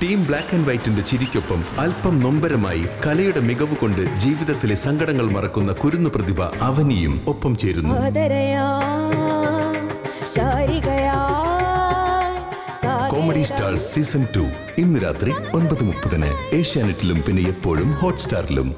Team black and വൈറ്റിന്റെ ചിരിക്കൊപ്പം അല്പം നൊമ്പരമായി കലയുടെ മികവ് കൊണ്ട് ജീവിതത്തിലെ സങ്കടങ്ങൾ മറക്കുന്ന കുരുന്നു പ്രതിഭ അവനിയും ഒപ്പം ചേരുന്നു. കോമഡി സ്റ്റാർ സീസൺ ടു ഇന്ന് രാത്രി ഒൻപത് മുപ്പതിന് ഏഷ്യാനെറ്റിലും പിന്നെ എപ്പോഴും ഹോട്ട്സ്റ്റാറിലും